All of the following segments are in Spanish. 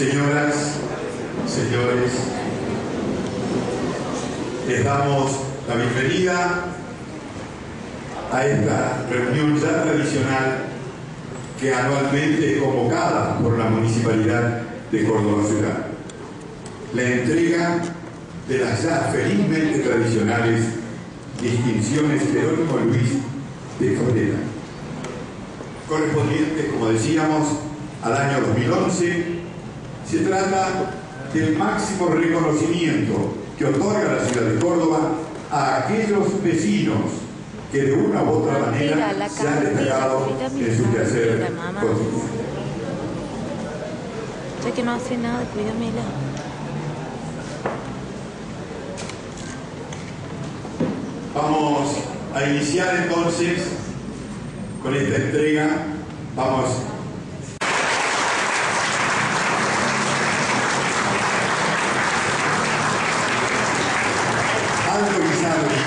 Señoras, señores, les damos la bienvenida a esta reunión ya tradicional que anualmente es convocada por la Municipalidad de Córdoba Ciudad. La entrega de las ya felizmente tradicionales distinciones Jerónimo Luis de Cabrera, correspondientes, como decíamos, al año 2011, se trata del máximo reconocimiento que otorga la ciudad de Córdoba a aquellos vecinos que de una u otra manera se han destacado en su quehacer cotidiano. Ya que no hace nada, cuídamela. Vamos a iniciar entonces con esta entrega. Vamos Aldo Guisardi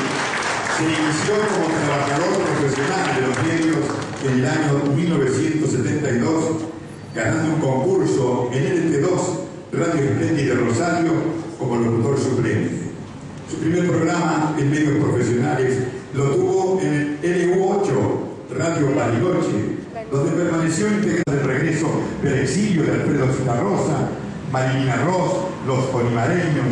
como trabajador profesional de los medios en el año 1972, ganando un concurso en LT2, Radio Espléndida Rosario, como locutor suplente. Su primer programa en medios profesionales lo tuvo en el LU8, Radio Bariloche, donde permaneció integrado del regreso del exilio de Alfredo Citarrosa, Marilina Ross, Los Polimareños,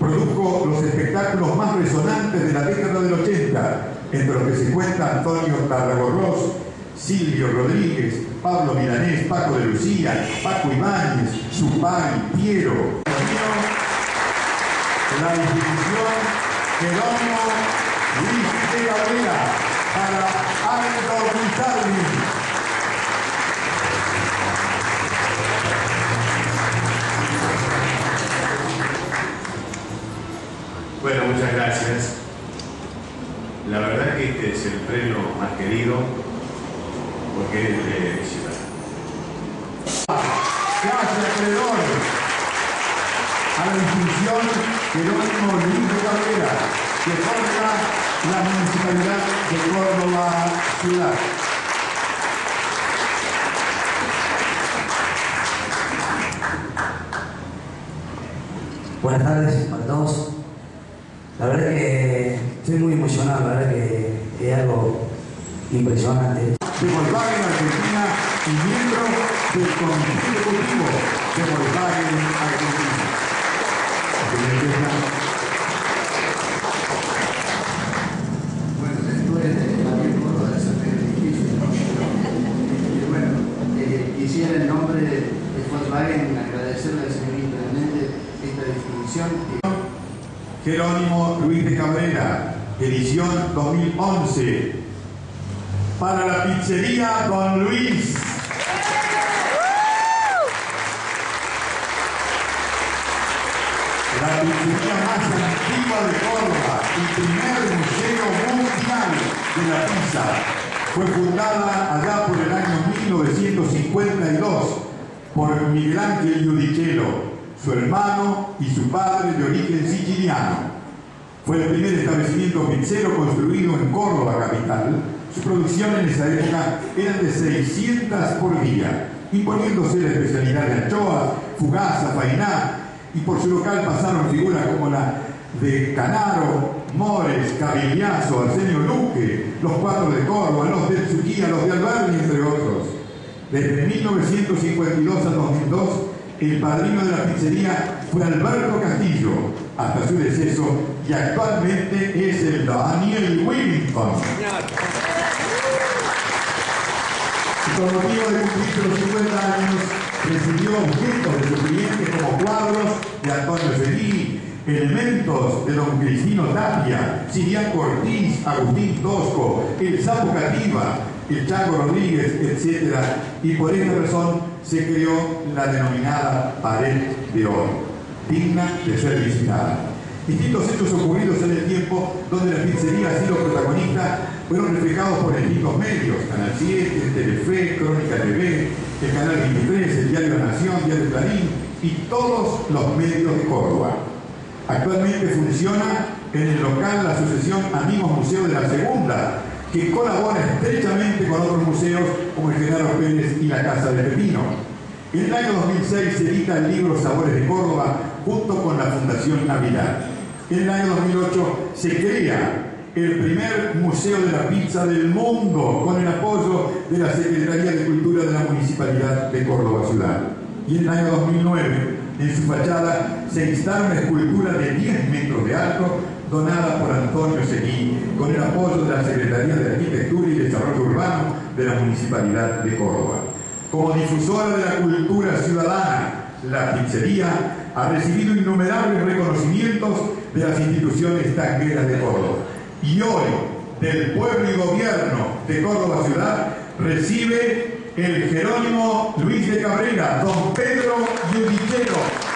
produjo los espectáculos más resonantes de la década del 80, entre los que se cuenta Antonio Tarragorros, Silvio Rodríguez, Pablo Milanés, Paco de Lucía, Paco Ibáñez, Supay, Piero. La institución Jerónimo Luis de Gabriela para Aldo Guitardi. Bueno, muchas gracias. La verdad que este es el premio más querido porque es de ciudad. Gracias, acreedor. A la institución Jerónimo Luis de Cabrera, que forma la Municipalidad de Córdoba Ciudad. Buenas tardes para todos. La verdad que estoy muy emocionado, la verdad que es algo impresionante. de Volkswagen Argentina y miembro del Comité Ejecutivo de Volkswagen Argentina. Quisiera en nombre de Volkswagen agradecerle al señor Intendente esta distinción. Jerónimo Luis de Cabrera, edición 2011. Para la pizzería Don Luis. La pizzería más antigua de Córdoba y primer museo mundial de la pizza. Fue fundada allá por el año 1952 por Miguel Ángel su hermano y su padre de origen siciliano. Fue el primer establecimiento pizzero construido en Córdoba capital. Su producción en esa época era de 600 por día, imponiéndose la especialidad de anchoas, fugaza, fainá, y por su local pasaron figuras como la de Canaro, Mores, Cavillazo, Arsenio Luque, los cuatro de Córdoba, los de Zuquía, los de Alberni, entre otros. Desde 1952 a 2002, el padrino de la pizzería fue Alberto Castillo, hasta su deceso, y actualmente es el Daniel Willington. Con motivo de cumplir los 50 años, recibió objetos de sus clientes como cuadros de Antonio Fellini, elementos de don Cristino Tapia, Siriaco Ortiz, Agustín Tosco, el Sapo Cativa, el Chaco Rodríguez, etc. Y por esta razón se creó la denominada pared de oro, digna de ser visitada. Distintos hechos ocurridos en el tiempo donde las pizzerías y los protagonistas fueron reflejados por distintos medios, Canal 7, Telefe, Crónica TV, el Canal 23, el Diario La Nación, Diario Clarín y todos los medios de Córdoba. Actualmente funciona en el local la Asociación Amigos Museo de la Segunda, que colabora estrechamente con otros museos como el General Pérez y la Casa de Pepino. En el año 2006 se edita el libro Sabores de Córdoba junto con la Fundación Navidad. En el año 2008 se crea el primer museo de la pizza del mundo con el apoyo de la Secretaría de Cultura de la Municipalidad de Córdoba Ciudad. Y en el año 2009, en su fachada, se instala una escultura de 10 metros de alto donada por Antonio Seguí con el apoyo de la Secretaría de Arquitectura y Desarrollo Urbano de la Municipalidad de Córdoba. Como difusora de la cultura ciudadana, la pizzería ha recibido innumerables reconocimientos de las instituciones tangueras de Córdoba. Y hoy, del pueblo y gobierno de Córdoba Ciudad, recibe el Jerónimo Luis de Cabrera, don Pedro Yudichero.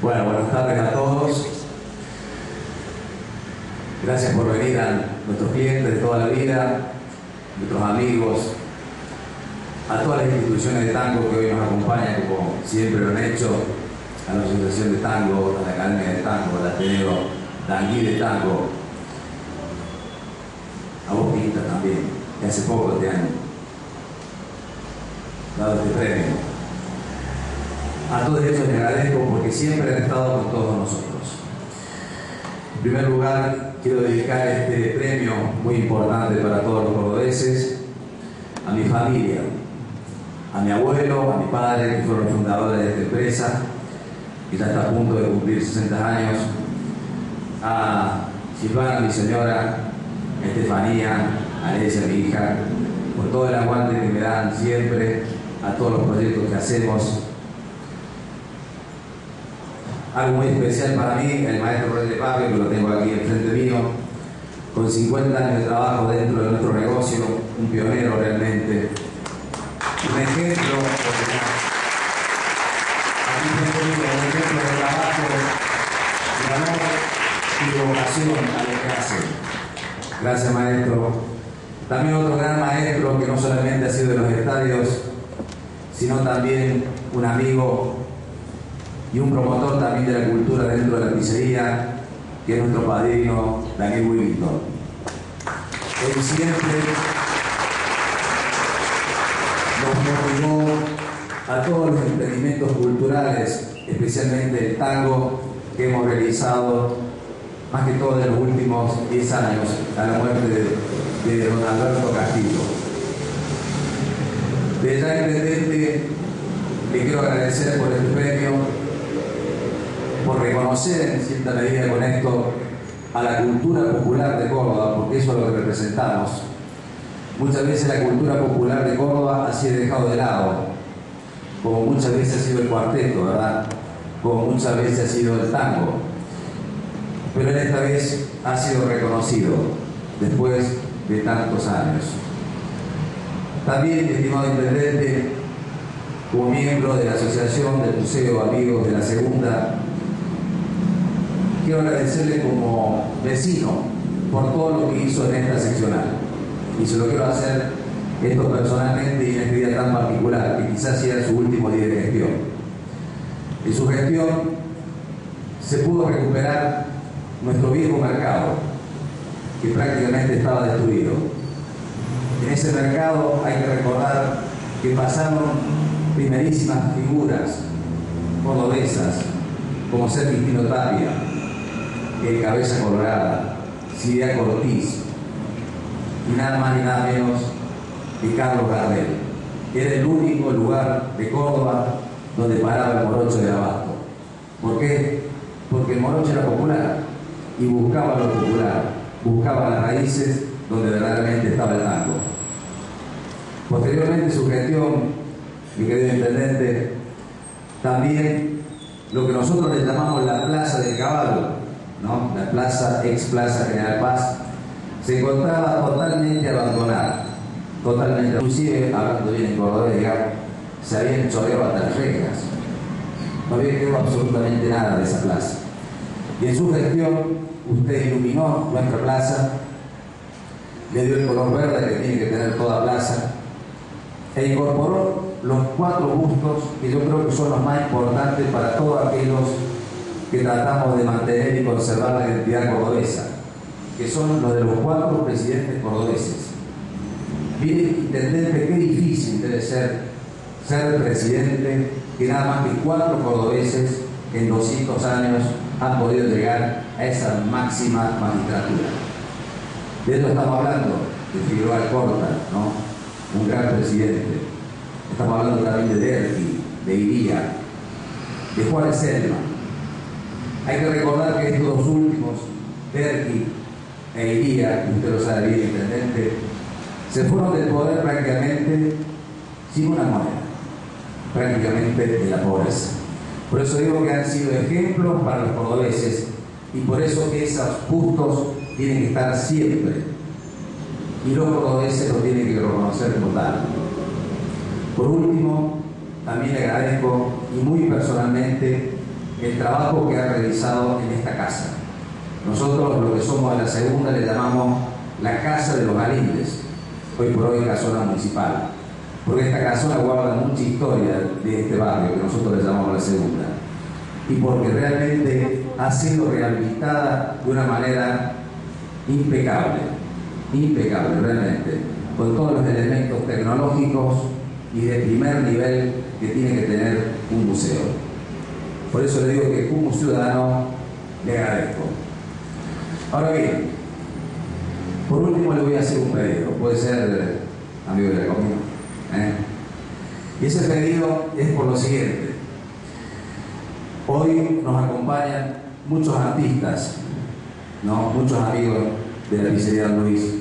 Bueno, buenas tardes a todos. Gracias por venir a nuestros clientes de toda la vida, nuestros amigos, a todas las instituciones de tango que hoy nos acompañan, como siempre lo han hecho, a la Asociación de Tango, a la Academia de Tango, al Ateneo Danguí de Tango, a vos, Pinta, también, que hace poco te han dado este premio. A todos ellos les agradezco porque siempre han estado con todos nosotros. En primer lugar, quiero dedicar este premio muy importante para todos los cordobeses a mi familia, a mi abuelo, a mi padre, que fueron fundadores de esta empresa, que ya está a punto de cumplir 60 años, a Silvana, mi señora, a Estefanía, a Alesia, mi hija, por todo el aguante que me dan siempre, a todos los proyectos que hacemos, algo muy especial para mí, el maestro de Pablo, que lo tengo aquí enfrente mío, con 50 años de trabajo dentro de nuestro negocio, un pionero realmente, un ejemplo, aquí un ejemplo de trabajo, de amor y vocación a lo que hace. Gracias maestro. También otro gran maestro que no solamente ha sido de los estadios, sino también un amigo y un promotor también de la cultura dentro de la pizzería, que es nuestro padrino Daniel Willington. Él siempre motivó a todos los emprendimientos culturales, especialmente el tango que hemos realizado más que todo en los últimos 10 años a la muerte de, don Alberto Castillo. De ya intendente, le quiero agradecer por el premio por reconocer en cierta medida con esto a la cultura popular de Córdoba, porque eso es lo que representamos. Muchas veces la cultura popular de Córdoba ha sido dejado de lado, como muchas veces ha sido el cuarteto, ¿verdad? Como muchas veces ha sido el tango. Pero esta vez ha sido reconocido después de tantos años. También, estimado intendente, como miembro de la Asociación del Museo Amigos de la Segunda, quiero agradecerle como vecino por todo lo que hizo en esta seccional. Y se lo quiero hacer esto personalmente y en este día tan particular, que quizás sea su último día de gestión. En su gestión se pudo recuperar nuestro viejo mercado, que prácticamente estaba destruido. En ese mercado hay que recordar que pasaron primerísimas figuras cordobesas, como ser Cristino Tapia, el Cabeza Colorada, Silvia Cortiz, y nada más ni nada menos que Carlos Gardel. Era el único lugar de Córdoba donde paraba el morocho de abasto. ¿Por qué? Porque el morocho era popular y buscaba lo popular, buscaba las raíces donde verdaderamente estaba el tango. Posteriormente su gestión, mi querido intendente, también lo que nosotros le llamamos la Plaza del Caballo, la plaza, ex plaza General Paz, se encontraba totalmente abandonada, totalmente, inclusive, hablando bien en Córdoba, se habían choreado hasta las reglas. No había quedado absolutamente nada de esa plaza. Y en su gestión, usted iluminó nuestra plaza, le dio el color verde que tiene que tener toda plaza, e incorporó los cuatro bustos que yo creo que son los más importantes para todos aquellos que tratamos de mantener y conservar la identidad cordobesa, que son los de los cuatro presidentes cordobeses. Miren, intendente, qué difícil debe ser ser presidente que nada más que cuatro cordobeses en 200 años han podido llegar a esa máxima magistratura. De esto estamos hablando, de Figueroa Alcorta, ¿no? un gran presidente. Estamos hablando también de Derqui, de Iría, de Juárez Selma. Hay que recordar que estos dos últimos, Derqui e Iría, usted lo sabe bien, intendente, se fueron del poder prácticamente sin una moneda, prácticamente de la pobreza. Por eso digo que han sido ejemplos para los cordobeses y por eso que esos puntos tienen que estar siempre. Y los cordobeses lo tienen que reconocer como tal. Por último, también agradezco y muy personalmente el trabajo que ha realizado en esta casa. Nosotros, lo que somos de la segunda, le llamamos la Casa de los Galindes, hoy por hoy casona municipal porque esta casona guarda mucha historia de este barrio que nosotros le llamamos la segunda y porque realmente ha sido rehabilitada de una manera impecable, impecable realmente, con todos los elementos tecnológicos y de primer nivel que tiene que tener un museo. Por eso le digo que como ciudadano le agradezco. Ahora bien, por último le voy a hacer un pedido, puede ser amigo de la comida. ¿eh? Y ese pedido es por lo siguiente. Hoy nos acompañan muchos artistas, ¿no? muchos amigos de la pizzería Luis.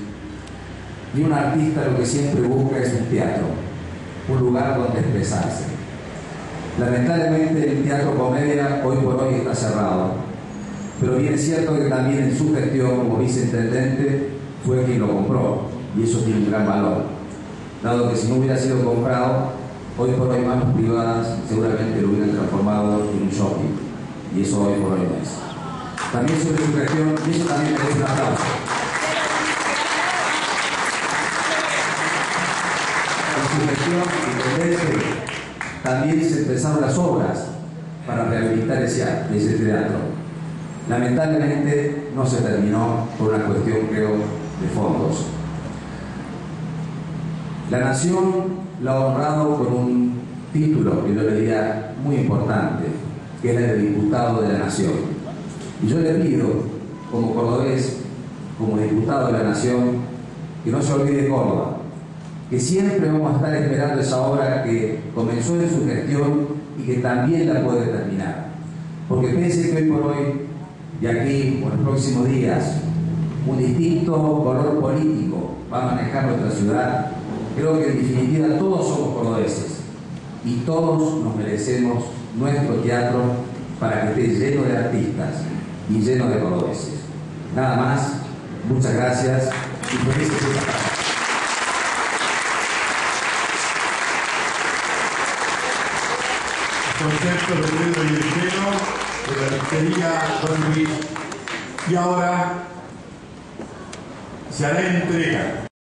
Y un artista lo que siempre busca es un teatro, un lugar donde expresarse. Lamentablemente el teatro comedia hoy por hoy está cerrado, pero bien es cierto que también en su gestión como viceintendente fue quien lo compró y eso tiene un gran valor, dado que si no hubiera sido comprado, hoy por hoy manos privadas seguramente lo hubieran transformado en un shopping y eso hoy por hoy no es. También sobre su gestión, y eso también merece un aplauso. En su gestión, también se empezaron las obras para rehabilitar ese, ese teatro. Lamentablemente no se terminó por una cuestión, creo, de fondos. La nación lo ha honrado con un título que yo le diría muy importante, que es el de diputado de la nación. Y yo le pido, como cordobés, como diputado de la nación, que no se olvide Córdoba, que siempre vamos a estar esperando esa obra que comenzó en su gestión y que también la puede terminar. Porque piense que hoy por hoy, de aquí por los próximos días, un distinto color político va a manejar nuestra ciudad, creo que en definitiva todos somos cordobeses y todos nos merecemos nuestro teatro para que esté lleno de artistas y lleno de cordobeses. Nada más, muchas gracias y felices concepto de Pizzería Don Luis. Y ahora se hará entrega